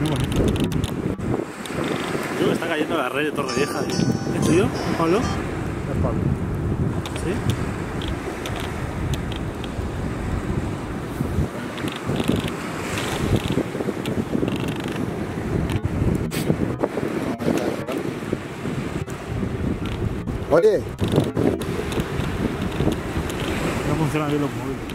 Muy bonito. Está cayendo la red de Torre Vieja. ¿Es tuyo, Pablo? Es Pablo. ¿Sí? Oye. No funcionan bien los móviles.